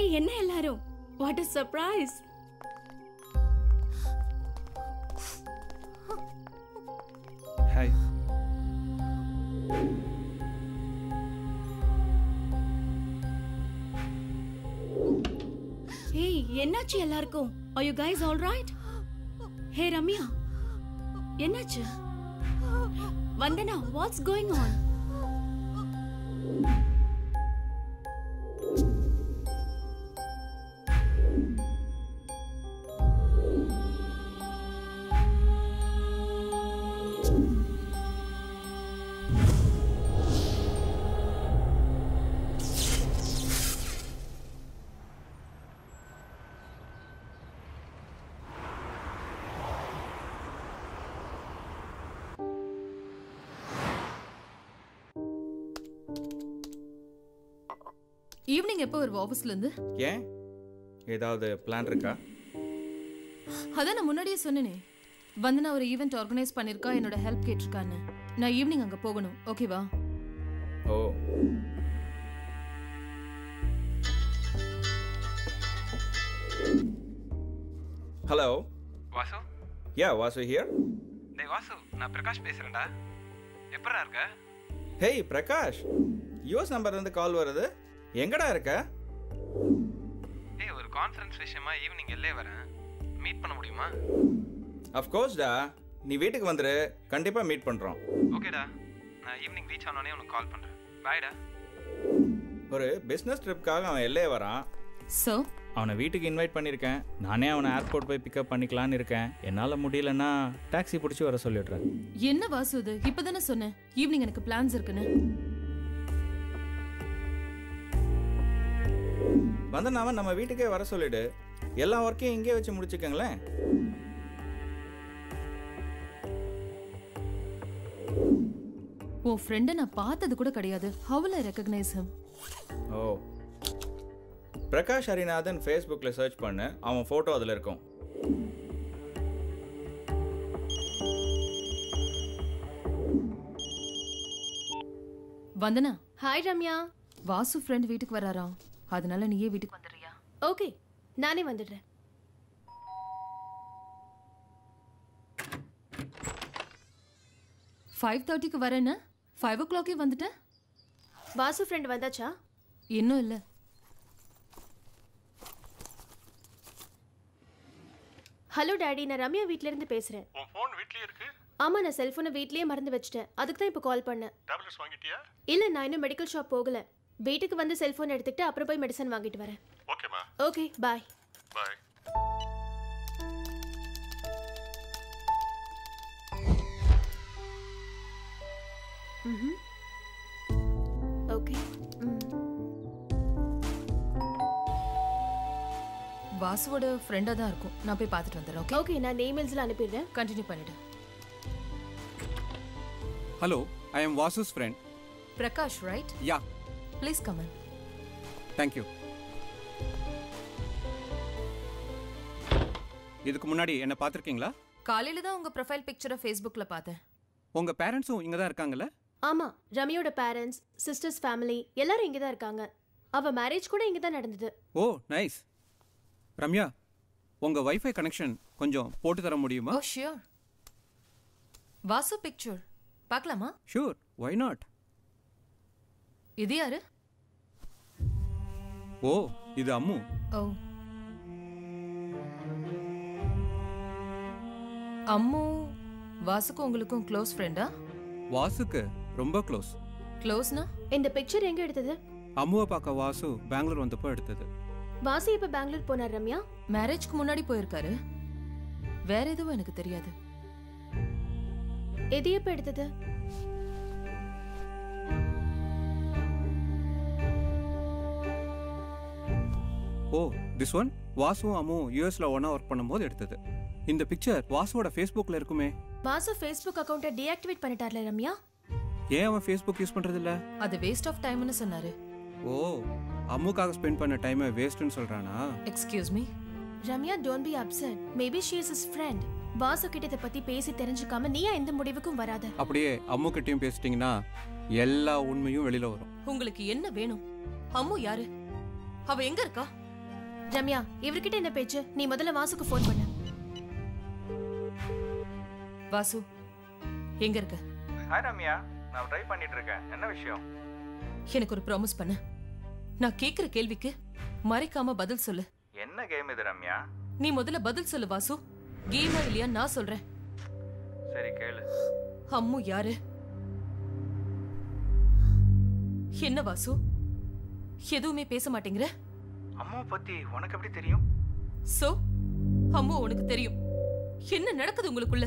ஏய் என்ன எல்லாரும்? வாட் a சர்ப்ரைஸ் ஹாய் ஏய் என்னாச்சு எல்லாருக்கும்? Are you guys all right? Hey Ramya. என்னாச்சு? Vandana what's going on evening எப்போ வருவ ஆஃபீஸ்ல இருந்து? ஏன்? ஏதாவது பிளான் இருக்கா? அதான் நான் முன்னாடியே சொன்னேனே. வந்து நான் ஒரு ஈவெண்ட் ஆர்கனைஸ் பண்ணிருக்கா என்னோட ஹெல்ப் கேட்டிருக்கான்னு. நான் ஈவினிங் அங்க போகணும். ஓகேவா ஓ. Hello Vasu? Yeah Vasu here டேய் வாசு நான் பிரகாஷ் பேசுறேன்டா. எப்படா இருக்க? ஹேய் பிரகாஷ். யூஎஸ் நம்பர்ல இருந்து கால் வருது. எங்கடா இருக்க? டேய் ஒரு கான்ஃபரன்ஸ் விஷயமா ஈவினிங் எல்லே வரேன். மீட் பண்ண முடியுமா? அஃப்கோர்ஸ்டா நீ வீட்டுக்கு வந்துரு. கண்டிப்பா மீட் பண்றோம். ஓகேடா நான் ஈவினிங் ரீச் ஆனோடனே உனக்கு கால் பண்றேன். பாய்டா ஒரு பிஸ்னஸ் ட்ரிப்காக அவன் எல்லே வரான். சோ அவனை வீட்டுக்கு இன்வைட் பண்ணியிருக்கேன் நானே அவனை ஏர்போர்ட் போய் பிக்கப் பண்ணிக்கலான்னு இருக்கேன். என்னால் முடியலன்னா டாக்ஸி பிடிச்சி வர சொல்லிடுறேன். என்ன வாசு இது? இப்பதானே சொன்னேன். ஈவினிங் எனக்கு பிளான்ஸ் இருக்குன்னு. வந்தனாவன் நம்ம வீட்டுக்கே வர சொல்லிடு. எல்லா ஒர்க்கையும் இங்கே வச்சு முடிச்சுக்கங்களேன். உன் ஃப்ரெண்டை நான் பார்த்தது கூட கிடையாது. How'll recognise him oh. Prakash Harinathan ஃபேஸ்புக்கில் சர்ச் பண்ணு. அவன் ஃபோட்டோ அதில் இருக்கும். வந்தனா? ஹாய் ரம்யா. வாசு ஃப்ரெண்ட் வீட்டுக்கு வராராம் அதனால நீயே வீட்டுக்கு வந்துடுறியா? ஓகே நானே வந்துடுறேன். ஃபைவ் தேர்ட்டிக்கு வரேன்னு ஃபைவ் ஓ கிளாக்கே வந்துட்டேன்? வாசு ஃப்ரெண்ட் வந்தாச்சா? இன்னும் இல்லை. ஹலோ டாடி நான் ரம்யா வீட்ல இருந்து பேசுறேன். உன் ஃபோன் வீட்லயே இருக்கு? ஆமா நான் செல்போனை வீட்லயே மறந்து வச்சிட்டேன். அதுக்கு தான் இப்போ கால் பண்ணேன். டேப்லெட்ஸ் வாங்கிட்டியா? இல்ல நான் இன்னும் மெடிக்கல் ஷாப் போகல. வீட்டுக்கு வந்து செல்போன் எடுத்துக்கிட்டு அப்புறம் போய் மெடிசன் வாங்கிட்டு வரேன். ஓகே பாய் பாய் ம் ஓகே வாசுவோட ஃப்ரெண்டாக தான் இருக்கும். நான் போய் பார்த்துட்டு வந்துடுறேன் ஓகே ஓகே நான் இமெயில்ஸ்ல அனுப்பிடுறேன். கண்டினியூ பண்ணிடு. Hello, I am Vasu's friend. Prakash right Yeah, please come on thank you. இதுக்கு முன்னாடி என்ன பார்த்துருக்கீங்களா? காலையில தான் உங்க ப்ரொஃபைல் பிக்சரை ஃபேஸ்புக்ல பார்த்தேன். உங்க பேரண்ட்ஸும் இங்கே தான் இருக்காங்கல்ல? ஆமா ரம்யாவோட பேரண்ட்ஸ் சிஸ்டர்ஸ் ஃபேமிலி எல்லாரும் இங்க தான் இருக்காங்க. அவ மேரேஜ் கூட இங்க தான் நடந்தது. ஓ நைஸ் ரம்யா உங்க வைஃபை கனெக்ஷன் கொஞ்சம் போட்டு தர முடியுமா? ஓ ஷியோர் வாசு பிக்சர் பார்க்கலாமா? ஷூர் ஒய் நாட் இது யாரு? ஓ இது அம்மு. ஓ. அம்மு வாசுக்கும் உங்களுக்கும் க்ளோஸ் ஃப்ரெண்டா வாசுக்கு ரொம்ப க்ளோஸ் க்ளோஸ்னா இந்த பிக்சர் எங்க எடுத்தது? அம்முவை பார்க்க வாசு பெங்களூர் வந்தப்போ எடுத்தது. வாசி இப்ப பெங்களூர் போனார் ரம்யா? மேரேஜ்க்கு முன்னாடி போயிருக்காரு. வேற எதுவும் எனக்கு தெரியாது. எது எப்ப எடுத்தது? ஓ திஸ் ஒன் வாசுவும் அம்முவும் யூஎஸ்ல ஒன்றா ஒர்க் பண்ணும்போது எடுத்தது. இந்த பிக்சர் வாசுவோட ஃபேஸ்புக்கில் இருக்குமே. வாசு ஃபேஸ்புக் அக்கௌண்ட்டை டீஆக்டிவேட் பண்ணிட்டார்ல ரம்யா? ஏன் அவன் ஃபேஸ்புக் யூஸ் பண்றதில்ல? அது வேஸ்ட் ஆஃப் டைம்னு சொன்னாரு. ஓ அம்முக்காக ஸ்பெண்ட் பண்ண டைமை வேஸ்ட்னு சொல்றானா? Excuse me Ramya don't be upset maybe she is is friend Vasu கிட்ட இதை பத்தி பேசி தெரிஞ்சுக்காம நீயா எந்த முடிவுக்கும் வராத? அப்படியே அம்மு கிட்டயும் பேசிட்டீங்கன்னா எல்லா உண்மையும் வெளியில வரும். உங்களுக்கு என்ன வேணும்? அம்மு யாரு? அவ எங்க இருக்கா? ரம்யா இவர்கிட்ட என்ன பேச்சு? நீ முதல்ல வாசுக்கு ஃபோன் பண்ணு. வாசு எங்க இருக்க? ஹாய் ரம்யா நான் ட்ரை பண்ணிட்டு இருக்கேன் என்ன விஷயம்? எனக்கு ஒரு ப்ராமிஸ் பண்ணு. நான் கேக்குற கேள்விக்கு மறைக்காம பதில் சொல்லு. என்ன கேம் இது ரம்யா? நீ முதல்ல பதில் சொல்லு வாசு. கேமா இல்லையா நான் சொல்றேன். சரி கேளு. அம்மு யாரு? என்ன வாசு? எதுவுமே பேச மாட்டேங்கிற? அம்மாவை பத்தி உனக்கு எப்படி தெரியும்? சோ அம்மு உனக்கு தெரியும். என்ன நடக்குது உங்களுக்குள்ள?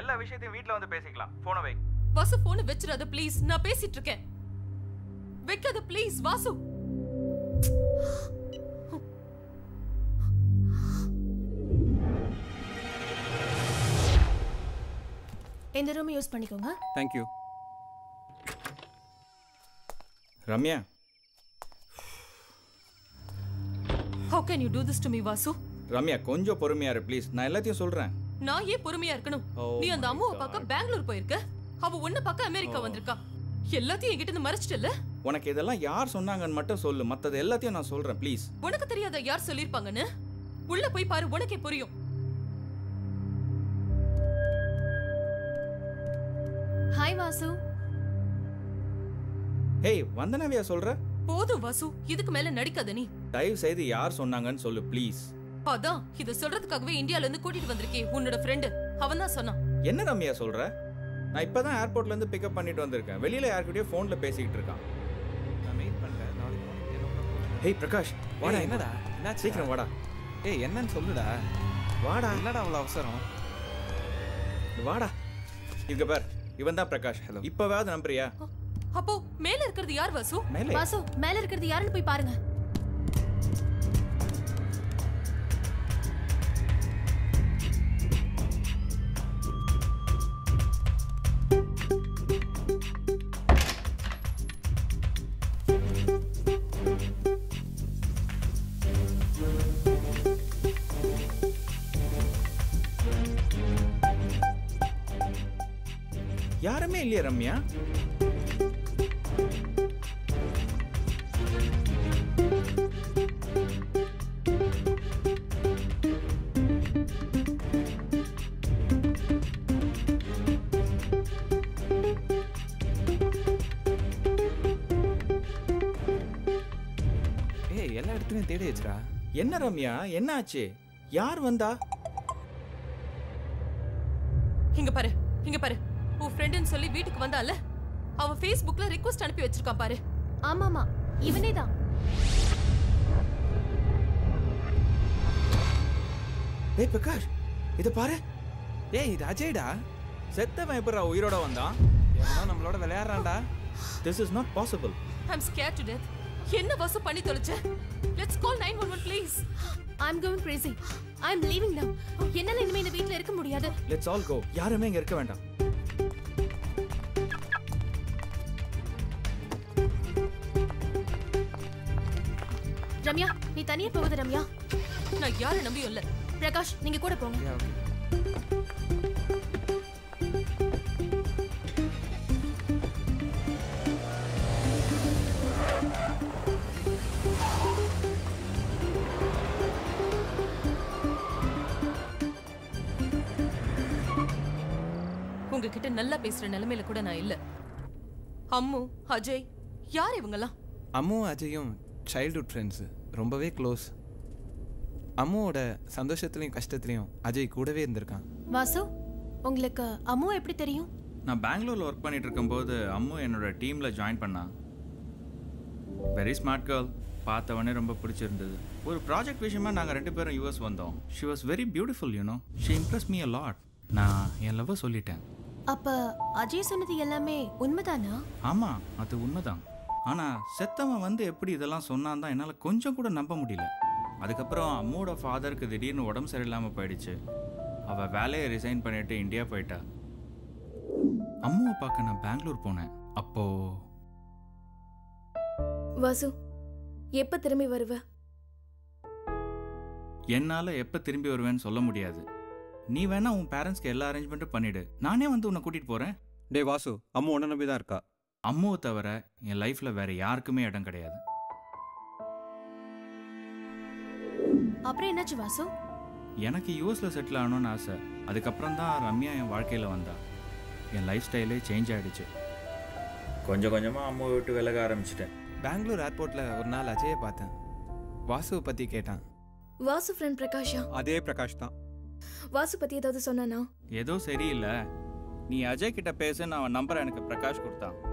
எல்லா விஷயத்தையும் வீட்ல வந்து பேசிக்கலாம். போன வை. வாசு போனை வச்சிடாத ப்ளீஸ் நான் பேசிட்டு இருக்கேன். வைக்காத ப்ளீஸ் வாசு. இந்த ரூம் யூஸ் பண்ணிக்கோங்க. Thank you Ramya. How can you do this to me Vasu Ramya கொஞ்சம் பொறுமையா இரு ப்ளீஸ் நான் எல்லாத்தையும் சொல்றேன். நான் ஏன் பொறுமையா இருக்கணும்? Oh நீ அந்த அம்மாவை. பார்க்க பெங்களூர் போயிருக்க. அவ உன்ன பார்க்க அமெரிக்கா வந்திருக்கா. எல்லாத்தையும் என்கிட்ட இருந்து மறைச்சிட்டல உனக்கு இதெல்லாம் யார் சொன்னாங்கன்னு மட்டும் சொல்லு. மத்தது எல்லாத்தையும் நான் சொல்றேன் ப்ளீஸ் உனக்கு தெரியாத யார் சொல்லிருப்பாங்கன்னு உள்ள போய் பாரு உனக்கே புரியும். ஹாய் வாசு ஹேய் வந்தனவியா சொல்ற? போதும் வாசு இதுக்கு மேல நடிக்காத நீ. தயவு செய்து யார் சொன்னாங்கன்னு சொல்லு ப்ளீஸ் அதான் இத சொல்றதுக்காகவே இந்தியால இருந்து கூட்டிட்டு வந்திருக்கே உன்னோட ஃப்ரெண்டு அவன் தான் சொன்னான். என்ன ரம்யா சொல்ற? நான் இப்பதான் ஏர்போர்ட்ல இருந்து பிக்கப் பண்ணிட்டு வந்திருக்கேன். வெளியில யார்கிட்டயோ ஃபோன்ல பேசிக்கிட்டு இருக்கான். நான் வெயிட் பண்றேன் நாளைக்கு morning 10 o'clock போறேன். ஹேய் பிரகாஷ் வாடா என்னடா? என்னாச்சு சீக்கிரம் வாடா. ஏய் என்னன்னு சொல்லுடா. வாடா. என்னடா அவ்வளவு அவசரம்? வாடா. இங்க பார் இவன் தான் பிரகாஷ். ஹலோ இப்பவாவது நம்புறியா? அப்போ மேல இருக்கிறது யார் வாசு? மேலே வாசு மேல இருக்கிறது யாருன்னு போய் பாருங்க. யாருமே இல்லையா ரம்யா. ஏய் எல்லா இடத்துலயும் தேடி வச்சுரா என்ன ரம்யா? என்ன ஆச்சு? யார் வந்தா? வந்தால? அவ Facebookல ரிக்வெஸ்ட் அனுப்பி வச்சிருக்கான் பாரு. ஆமாமா இவனே தான். டேய் பிரகாஷ் இத பாரு. ஏய் இது அஜய்டா? செத்தவன் எப்படா உயிரோட வந்தான். எவனோ நம்மளோட விளையாடுறான்டா. This is not possible I'm scared to death என்ன வாசு பண்ணி தொலைச்ச? Let's call 911 please I'm going crazy. I'm leaving now. என்னால இனிமே இந்த வீட்ல இருக்க முடியாது? லெட்ஸ் ஆல் கோ யாருமே இங்க இருக்க வேண்டாம். நீ தனியா போகுது ரம்யா. நான் யாரை நம்பியும் இல்ல. பிரகாஷ் நீங்க கூட போங்க. உங்ககிட்ட நல்லா பேசுற நிலைமையில கூட நான் இல்ல. அம்மு அஜய் யார் இவங்கெல்லாம்? அம்முவும் அஜயும் சைல்ட்ஹுட் ஃப்ரெண்ட்ஸு ரொம்பவே க்ளோஸ் அம்முவோட சந்தோஷத்துலையும் கஷ்டத்துலையும் அஜய் கூடவே இருந்திருக்கான். வாசு உங்களுக்கு அம்மு எப்படி தெரியும்? நான் பெங்களூர்ல ஒர்க் பண்ணிட்டு இருக்கும்போது அம்மு என்னோட டீம்ல ஜாயின் பண்ணா. வெரி ஸ்மார்ட் கேர்ள் பார்த்தவொடனே ரொம்ப பிடிச்சிருந்தது. ஒரு ப்ராஜெக்ட் விஷயமா நாங்கள் ரெண்டு பேரும் யூஎஸ் வந்தோம். She was very beautiful you know she impress me a lot நான் என் லவ்வை சொல்லிட்டேன். அப்ப அஜய் சொன்னது எல்லாமே உண்மைதானா? ஆமாம் அது உண்மைதான். ஆனால் செத்தவன் வந்து எப்படி இதெல்லாம் சொன்னான் தான் என்னால் கொஞ்சம் கூட நம்ப முடியல. அதுக்கப்புறம் அம்மாவோட ஃபாதருக்கு திடீர்னு உடம்பு சரியில்லாமல் போயிடுச்சு. அவள் வேலையை ரிசைன் பண்ணிட்டு இந்தியா போயிட்டா. அம்மாவை பார்க்க நான் பெங்களூர் போனேன். அப்போ வாசு எப்ப திரும்பி வருவ? என்னால் எப்போ திரும்பி வருவேன்னு சொல்ல முடியாது. நீ வேணா உன் பேரண்ட்ஸ்க்கு எல்லா அரேஞ்ச்மெண்ட்டும் பண்ணிடு. நானே வந்து உன்னை கூட்டிகிட்டு போகிறேன் டே வாசு அம்மு உன்ன நம்பி தான் இருக்கா? அம்மாவை தவிர என் லைஃப்பில் வேற யாருக்குமே இடம் கிடையாது. அப்புறம் என்னாச்சு வாசு? எனக்கு யூஎஸ்ல செட்டில் ஆகணும்னு ஆசை. அதுக்கப்புறம் தான் ரம்யா என் வாழ்க்கையில் வந்தா. என் லைஃப் ஸ்டைலே சேஞ்ச் ஆகிடுச்சு கொஞ்சம் கொஞ்சமாக அம்மா விட்டு விலக ஆரம்பிச்சிட்டேன். பெங்களூர் ஏர்போர்ட்டில் ஒரு நாள் அஜயை பார்த்தேன். வாசுவை பற்றி கேட்டான். வாசு ஃப்ரெண்ட் பிரகாஷா? அதே பிரகாஷ் தான். வாசு பத்தி ஏதாவது சொன்னானா? ஏதோ சரியில்லை. நீ அஜய் கிட்ட பேசுன்னு அவன் நம்பரை எனக்கு பிரகாஷ் கொடுத்தான்.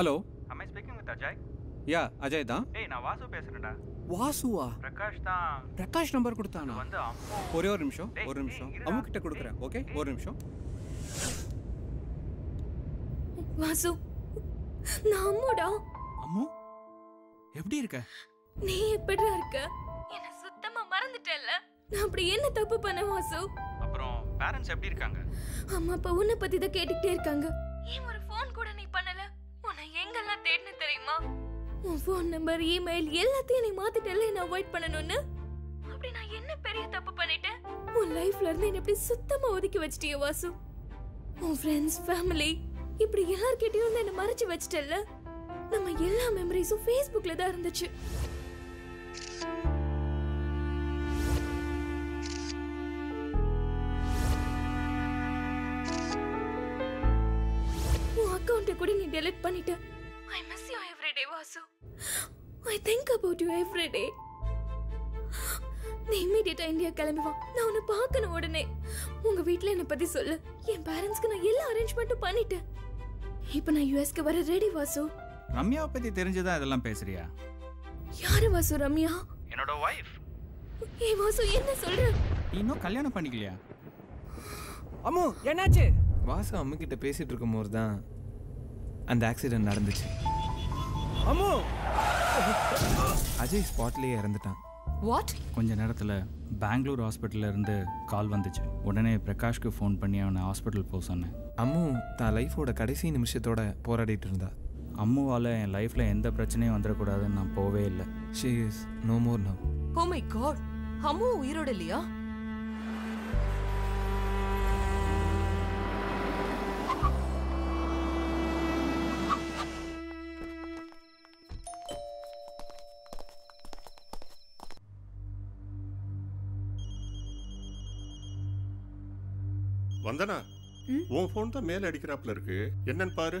Hello i speaking with Ajay yeah Ajay தான். ஏய் நான் வாசு பேசுறேன்டா. வாசுவா? பிரகாஷ் தான். பிரகாஷ் நம்பர் கொடுத்தானா? வந்து அம்மா ஒரே ஒரு நிமிஷம் ஒரு நிமிஷம். அம்மு கிட்ட கொடுக்குறேன் ஓகே? ஒரு நிமிஷம். வாசு நான் அம்முடா. அம்மு எப்படி இருக்க? நீ எப்படிடா இருக்க? என்ன சுத்தமா மறந்துட்டல்ல? நான் அப்படி என்ன தப்பு பண்ண வாசு? அப்புறம் பேரண்ட்ஸ் எப்படி இருக்காங்க? அம்மா அப்பா உன்னை பத்தி தான் கேட்டுக்கிட்டே இருக்காங்க. ஏன் ஒரு ஃபோன் கூட நீ பண்ணல? உன்னை எங்கெல்லாம் தேடின தெரியுமா? உன் ஃபோன் நம்பர் இமெயில் எல்லாத்தையும் நீ மாத்திட்டல என்ன அவாய்ட் பண்ணணும்னு? அப்படி நான் என்ன பெரிய தப்பு பண்ணிட்டேன்? உன் லைஃப்ல இருந்து என்ன இப்படி சுத்தமா ஒதுக்கி வச்சிட்டிய வாசு. உன் ஃப்ரெண்ட்ஸ் ஃபேமிலி இப்படி எல்லார்கிட்டயும் இருந்து என்ன மறைச்சு வச்சிட்டல்ல நம்ம எல்லா மெமரிஸும் ஃபேஸ்புக்ல தான் இருந்துச்சு. அக்கவுண்ட்டை கூட நீ டெலிட் பண்ணிட்ட. I miss you every day Vasu I think about you every day நீ இமீடியட்டா இந்தியா கிளம்பி வா நான் உன்னை பார்க்கணும் உடனே. உங்க வீட்ல என்னை பத்தி சொல்லு. என் பேரண்ட்ஸ்க்கு நான் எல்லா அரேஞ்ச்மெண்ட்டும் பண்ணிட்டேன். இப்போ நான் யூஎஸ்க்கு வர ரெடி வாசு ரம்யாவை பற்றி தெரிஞ்சுதான் இதெல்லாம் பேசுறியா? யாரு வாசு ரம்யா? என்னோட ஒய்ஃப் ஏய் வாசு என்ன சொல்ற? இன்னும் கல்யாணம் பண்ணிக்கலையா? அம்மு என்னாச்சு? வாசு அம்முக்கிட்ட பேசிகிட்டு இருக்கும்போது தான் அந்த ஆக்சிடென்ட் நடந்துச்சு. அம்மு! அஜய் ஸ்பாட்லேயே இறந்துட்டான். வாட் கொஞ்ச நேரத்தில் பெங்களூர் ஹாஸ்பிட்டல்ல இருந்து கால் வந்துச்சு. உடனே பிரகாஷ்க்கு ஃபோன் பண்ணி அவனை ஹாஸ்பிட்டல் போக சொன்னேன். அம்மு தான் லைஃபோட கடைசி நிமிஷத்தோட போராடிட்டு இருந்தா. அம்முவால் என் லைஃப்பில் எந்த பிரச்சனையும் வந்துடக்கூடாதுன்னு நான் போவே இல்லை. She is no more now oh my God Ammu உயிரோட இல்லையா? வந்தனா? உன் ஃபோன் தான் மேல அடிக்கிறாப்ல இருக்கு. என்னன்னு பாரு.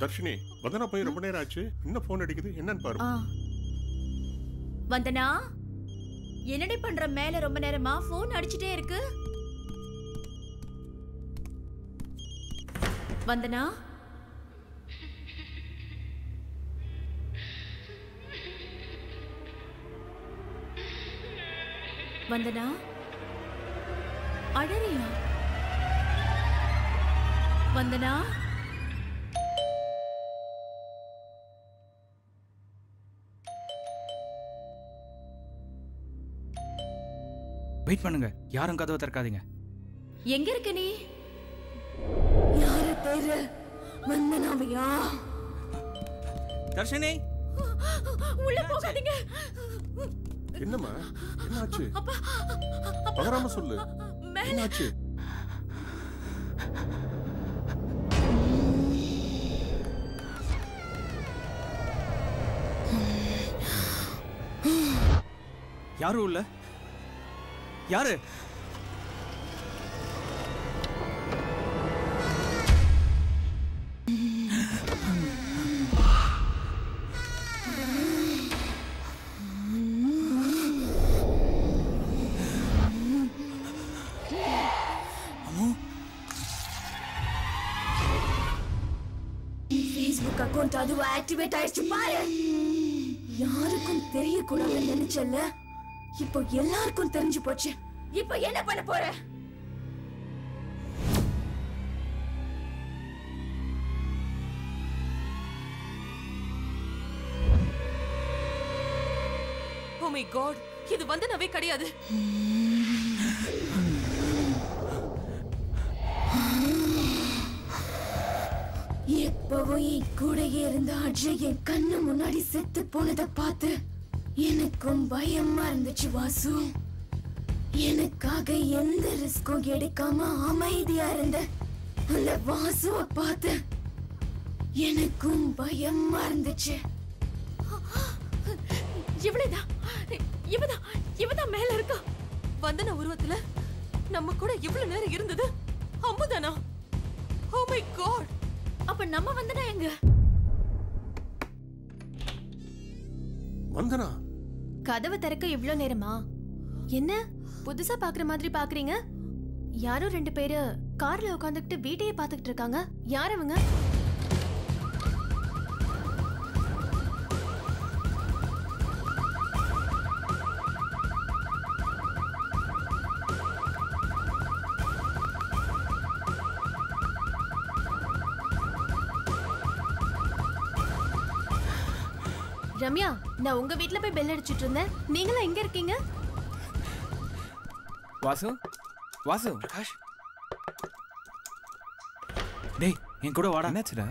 தர்ஷினி வந்தனா போய் ரொம்ப நேரம் ஆச்சு. இன்னும் ஃபோன் அடிக்குது. என்னன்னு பாரு. வந்தனா? என்னடி பண்ற? மேல ரொம்ப நேரமா ஃபோன் அடிச்சிட்டே இருக்கு. வந்தனா? வந்தனா? அழறியா? வந்தனா? வெயிட் பண்ணுங்க. யாரும் கதவை திறக்காதீங்க. எங்க இருக்க நீ? யாரு பேரு? வந்தனாவையா? தர்ஷினி! உள்ள போகாதீங்க. என்னம்மா? என்னாச்சு? பகராம சொல்லு. என்னாச்சு? யாரும் உள்ள? யாரு? ஃபேஸ்புக் அக்கவுண்ட் அதுவும் ஆக்டிவேட் ஆயிடுச்சு பாரு. யாருக்கும் தெரியக்கூடாதுன்னு நினைச்சல இப்போ எல்லாருக்கும் தெரிஞ்சு போச்சு. இப்போ என்ன பண்ண போற? ஓ மை காட் இது வந்து நவே கிடையாது எப்பவும் என் கூடயே இருந்த அஜய் என் கண்ணு முன்னாடி செத்து போனதை பார்த்து எனக்கும் பயமா இருந்துச்சு வாசு. எனக்காக எந்த ரிஸ்க்கும் எடுக்காம அமைதியா இருந்த அந்த வாசுவ பார்த்து எனக்கும் பயமா இருந்துச்சு. இவளேதான் இவதான் இவதான் மேல இருக்கா? வந்தன உருவத்துல நம்ம கூட இவ்வளவு நேரம் இருந்தது? அம்புதானா? ஓ மை காட் அப்ப நம்ம வந்தனா எங்க? வந்தனா? கதவை திறக்க இவ்ளோ நேரமா? என்ன? புதுசா பாக்குற மாதிரி பாக்குறீங்க? யாரோ ரெண்டு பேரு கார்ல உட்காந்துக்கிட்டு வீட்டையே பாத்துக்கிட்டு இருக்காங்க. யார் அவங்க ரம்யா நான் உங்க வீட்ல போய் பெல் அடிச்சிட்டு இருந்தேன். நீங்களும் எங்க இருக்கீங்க? வாசு வாசு. பிரகாஷ். டேய் என் கூட வாடா. என்னாச்சுடா?